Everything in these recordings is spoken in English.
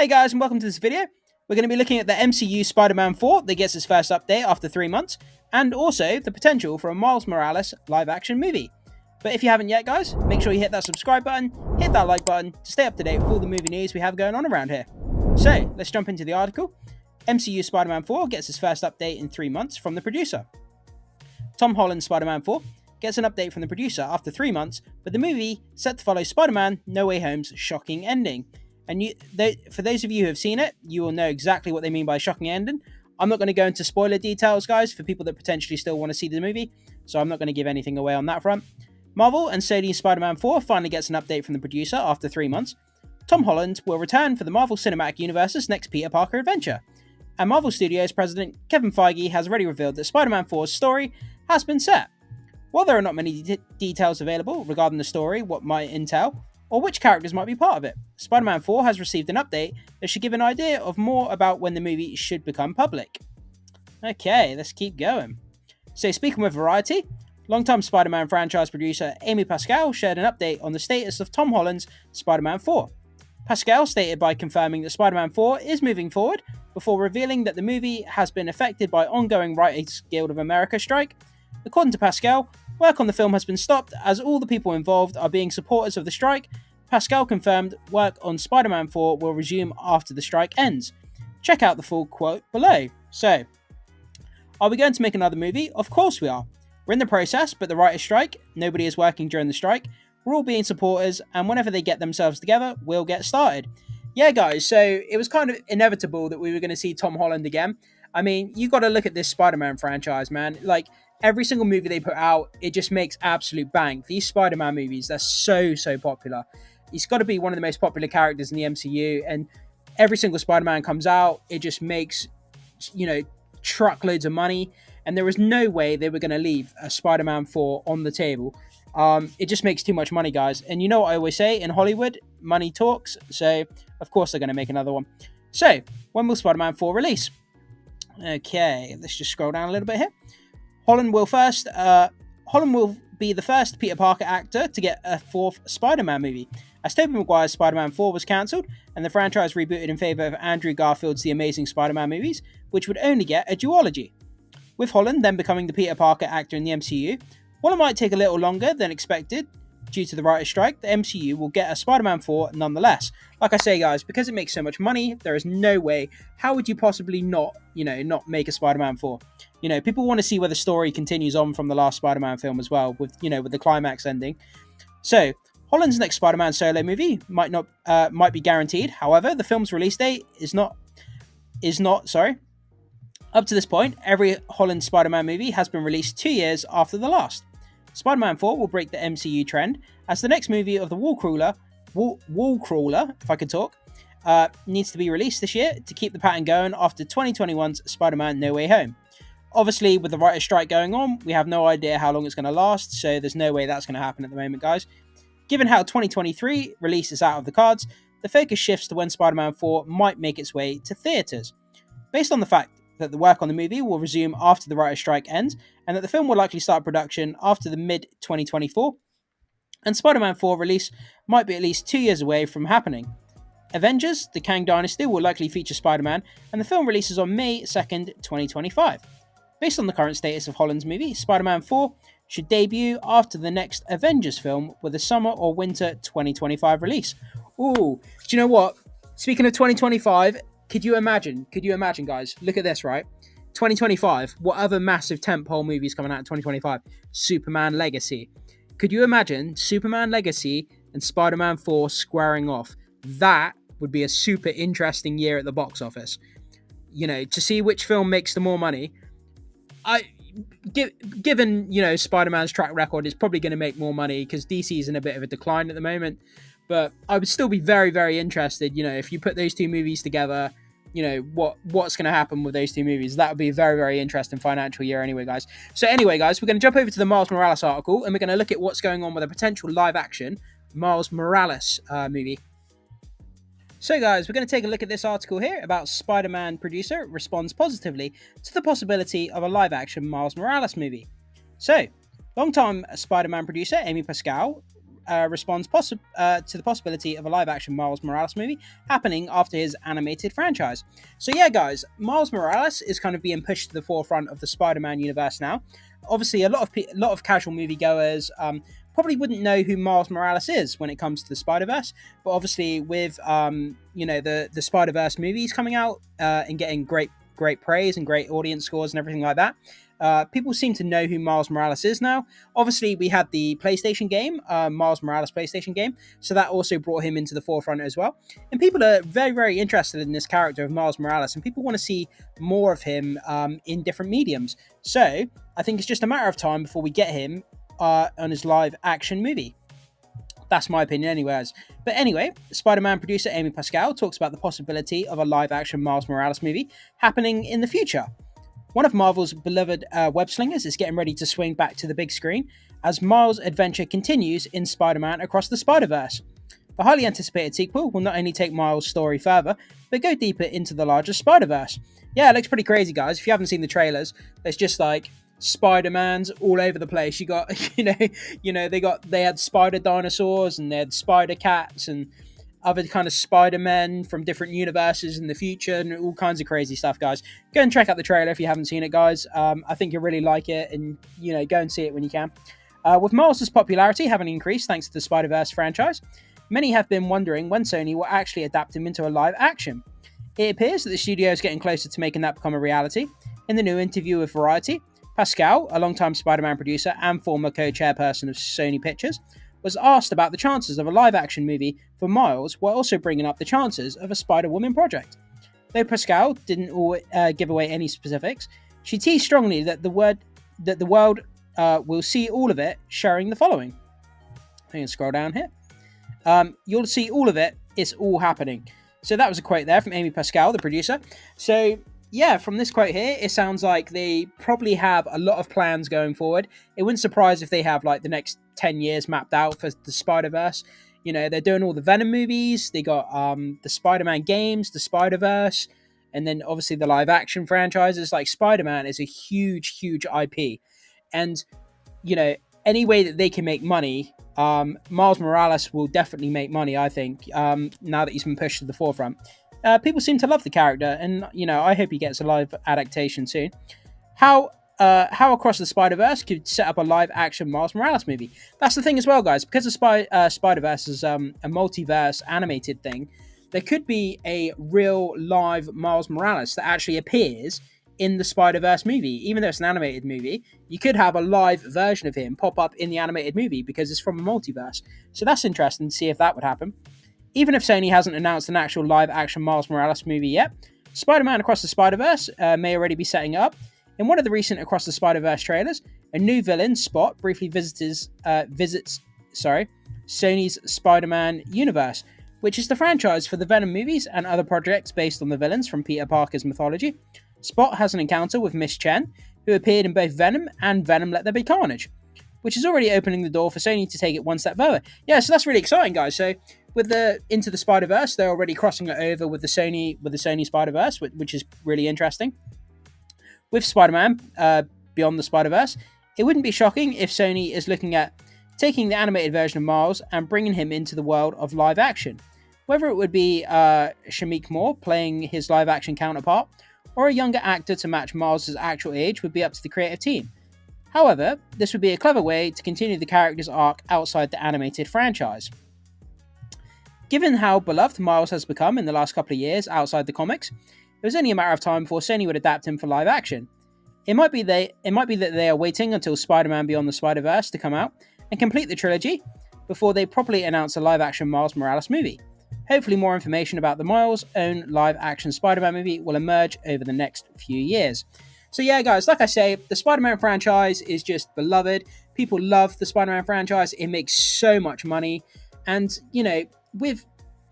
Hey guys, and welcome to this video. We're going to be looking at the MCU Spider-Man 4 that gets its first update after three months, and also the potential for a Miles Morales live-action movie. But if you haven't yet, guys, make sure you hit that subscribe button, hit that like button to stay up to date with all the movie news we have going on around here. So, let's jump into the article. MCU Spider-Man 4 gets its first update in three months from the producer. Tom Holland's Spider-Man 4 gets an update from the producer after three months, but the movie set to follow Spider-Man No Way Home's shocking ending. And you, they, for those of you who have seen it, you will know exactly what they mean by shocking ending. I'm not going to go into spoiler details, guys, for people that potentially still want to see the movie, so I'm not going to give anything away on that front. Marvel and Sony's Spider-Man 4 finally gets an update from the producer after three months. Tom Holland will return for the Marvel Cinematic Universe's next Peter Parker adventure. And Marvel Studios president Kevin Feige has already revealed that Spider-Man 4's story has been set. While there are not many de details available regarding the story, what might entail, or which characters might be part of it. Spider Man 4 has received an update that should give an idea of more about when the movie should become public. Okay, let's keep going. So, speaking with Variety, longtime Spider Man franchise producer Amy Pascal shared an update on the status of Tom Holland's Spider Man 4. Pascal stated by confirming that Spider Man 4 is moving forward before revealing that the movie has been affected by ongoing Writers Guild of America strike. According to Pascal, Work on the film has been stopped as all the people involved are being supporters of the strike. Pascal confirmed work on Spider Man 4 will resume after the strike ends. Check out the full quote below. So, are we going to make another movie? Of course we are. We're in the process, but the writer's strike, nobody is working during the strike. We're all being supporters, and whenever they get themselves together, we'll get started. Yeah, guys, so it was kind of inevitable that we were going to see Tom Holland again. I mean, you got to look at this Spider Man franchise, man. Like, every single movie they put out, it just makes absolute bank. These Spider Man movies, they're so, so popular. He's got to be one of the most popular characters in the MCU. And every single Spider Man comes out, it just makes, you know, truckloads of money. And there was no way they were going to leave a Spider Man 4 on the table. Um, it just makes too much money, guys. And you know what I always say in Hollywood, money talks. So, of course, they're going to make another one. So, when will Spider Man 4 release? Okay, let's just scroll down a little bit here. Holland will first. Uh, Holland will be the first Peter Parker actor to get a fourth Spider-Man movie, as Tobey Maguire's Spider-Man 4 was cancelled and the franchise rebooted in favour of Andrew Garfield's The Amazing Spider-Man movies, which would only get a duology. With Holland then becoming the Peter Parker actor in the MCU, while it might take a little longer than expected, due to the writer's strike, the MCU will get a Spider Man 4 nonetheless. Like I say, guys, because it makes so much money, there is no way. How would you possibly not, you know, not make a Spider Man 4? You know, people want to see where the story continues on from the last Spider Man film as well, with, you know, with the climax ending. So, Holland's next Spider Man solo movie might not, uh, might be guaranteed. However, the film's release date is not, is not, sorry. Up to this point, every Holland Spider Man movie has been released two years after the last. Spider Man 4 will break the MCU trend as the next movie of the Wall Crawler, Wall, Wall Crawler, if I could talk, uh, needs to be released this year to keep the pattern going after 2021's Spider Man No Way Home. Obviously, with the writer's strike going on, we have no idea how long it's going to last, so there's no way that's going to happen at the moment, guys. Given how 2023 release is out of the cards, the focus shifts to when Spider Man 4 might make its way to theatres. Based on the fact that the work on the movie will resume after the writer's strike ends, and that the film will likely start production after the mid 2024. And Spider Man 4 release might be at least two years away from happening. Avengers The Kang Dynasty will likely feature Spider Man, and the film releases on May 2nd, 2025. Based on the current status of Holland's movie, Spider Man 4 should debut after the next Avengers film with a summer or winter 2025 release. Ooh, do you know what? Speaking of 2025, could you imagine? Could you imagine, guys? Look at this, right? 2025. What other massive tentpole movies coming out in 2025? Superman Legacy. Could you imagine Superman Legacy and Spider Man 4 squaring off? That would be a super interesting year at the box office. You know, to see which film makes the more money. I given you know Spider-Man's track record, it's probably going to make more money because DC is in a bit of a decline at the moment. But I would still be very, very interested. You know, if you put those two movies together, you know what what's going to happen with those two movies. That would be a very, very interesting financial year, anyway, guys. So, anyway, guys, we're going to jump over to the Miles Morales article, and we're going to look at what's going on with a potential live-action Miles Morales uh, movie. So, guys, we're going to take a look at this article here about Spider Man producer responds positively to the possibility of a live action Miles Morales movie. So, longtime Spider Man producer Amy Pascal uh, responds possi- uh, to the possibility of a live action Miles Morales movie happening after his animated franchise. So, yeah, guys, Miles Morales is kind of being pushed to the forefront of the Spider Man universe now. Obviously, a lot of pe- a lot of casual moviegoers um, probably wouldn't know who Miles Morales is when it comes to the Spider Verse, but obviously, with um, you know the the Spider Verse movies coming out uh, and getting great great praise and great audience scores and everything like that. Uh, people seem to know who Miles Morales is now. Obviously, we had the PlayStation game, uh, Miles Morales PlayStation game, so that also brought him into the forefront as well. And people are very, very interested in this character of Miles Morales, and people want to see more of him um, in different mediums. So I think it's just a matter of time before we get him uh, on his live action movie. That's my opinion, anyways. But anyway, Spider Man producer Amy Pascal talks about the possibility of a live action Miles Morales movie happening in the future. One of Marvel's beloved uh, web slingers is getting ready to swing back to the big screen as Miles' adventure continues in Spider Man Across the Spider Verse. The highly anticipated sequel will not only take Miles' story further, but go deeper into the larger Spider Verse. Yeah, it looks pretty crazy, guys. If you haven't seen the trailers, there's just like Spider-Mans all over the place. You got, you know, you know, they got they had spider dinosaurs and they had spider cats and other kind of Spider-Men from different universes in the future and all kinds of crazy stuff, guys. Go and check out the trailer if you haven't seen it, guys. Um, I think you'll really like it, and you know, go and see it when you can. Uh, with Miles' popularity having increased thanks to the Spider-Verse franchise, many have been wondering when Sony will actually adapt him into a live action. It appears that the studio is getting closer to making that become a reality. In the new interview with Variety, Pascal, a longtime Spider Man producer and former co chairperson of Sony Pictures, was asked about the chances of a live action movie for Miles while also bringing up the chances of a Spider Woman project. Though Pascal didn't uh, give away any specifics, she teased strongly that the word that the world uh, will see all of it, sharing the following. I can scroll down here. Um, you'll see all of it. It's all happening. So that was a quote there from Amy Pascal, the producer. So yeah, from this quote here, it sounds like they probably have a lot of plans going forward. It wouldn't surprise if they have like the next 10 years mapped out for the Spider Verse. You know, they're doing all the Venom movies, they got um, the Spider Man games, the Spider Verse, and then obviously the live action franchises. Like Spider Man is a huge, huge IP. And, you know, any way that they can make money, um, Miles Morales will definitely make money, I think, um, now that he's been pushed to the forefront. Uh, people seem to love the character, and you know, I hope he gets a live adaptation soon. How uh, how Across the Spider Verse could set up a live action Miles Morales movie? That's the thing as well, guys. Because the Spy- uh, Spider Verse is um, a multiverse animated thing, there could be a real live Miles Morales that actually appears in the Spider Verse movie. Even though it's an animated movie, you could have a live version of him pop up in the animated movie because it's from a multiverse. So that's interesting to see if that would happen. Even if Sony hasn't announced an actual live action Miles Morales movie yet, Spider Man Across the Spider Verse uh, may already be setting up. In one of the recent Across the Spider Verse trailers, a new villain, Spot, briefly visits, uh, visits sorry, Sony's Spider Man universe, which is the franchise for the Venom movies and other projects based on the villains from Peter Parker's mythology. Spot has an encounter with Miss Chen, who appeared in both Venom and Venom Let There Be Carnage, which is already opening the door for Sony to take it one step further. Yeah, so that's really exciting, guys. So with the Into the Spider Verse, they're already crossing it over with the Sony with the Sony Spider Verse, which is really interesting. With Spider Man uh, Beyond the Spider Verse, it wouldn't be shocking if Sony is looking at taking the animated version of Miles and bringing him into the world of live action. Whether it would be uh, Shameik Moore playing his live action counterpart, or a younger actor to match Miles' actual age would be up to the creative team. However, this would be a clever way to continue the character's arc outside the animated franchise. Given how beloved Miles has become in the last couple of years outside the comics, it was only a matter of time before Sony would adapt him for live action. It might be they it might be that they are waiting until Spider-Man Beyond the Spider-Verse to come out and complete the trilogy before they properly announce a live-action Miles Morales movie. Hopefully more information about the Miles' own live-action Spider-Man movie will emerge over the next few years. So yeah, guys, like I say, the Spider-Man franchise is just beloved. People love the Spider-Man franchise. It makes so much money. And, you know, with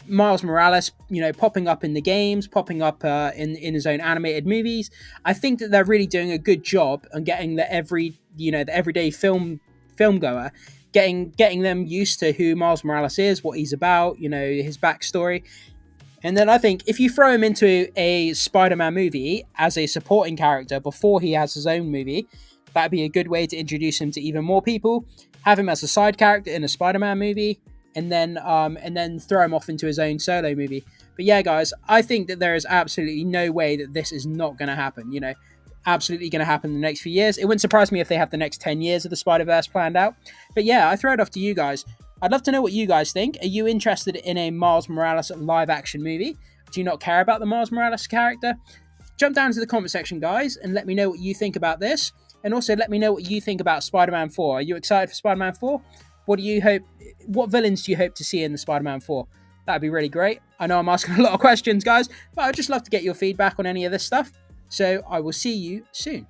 Miles Morales, you know, popping up in the games, popping up uh, in in his own animated movies. I think that they're really doing a good job on getting the every you know the everyday film film goer, getting getting them used to who Miles Morales is, what he's about, you know, his backstory. And then I think if you throw him into a Spider-Man movie as a supporting character before he has his own movie, That'd be a good way to introduce him to even more people. Have him as a side character in a Spider-Man movie, and then um, and then throw him off into his own solo movie. But yeah, guys, I think that there is absolutely no way that this is not going to happen. You know, absolutely going to happen in the next few years. It wouldn't surprise me if they have the next 10 years of the Spider Verse planned out. But yeah, I throw it off to you guys. I'd love to know what you guys think. Are you interested in a Miles Morales live action movie? Do you not care about the Miles Morales character? Jump down to the comment section, guys, and let me know what you think about this. And also let me know what you think about Spider Man 4. Are you excited for Spider Man 4? What do you hope? What villains do you hope to see in the Spider Man 4? That'd be really great. I know I'm asking a lot of questions, guys, but I'd just love to get your feedback on any of this stuff. So I will see you soon.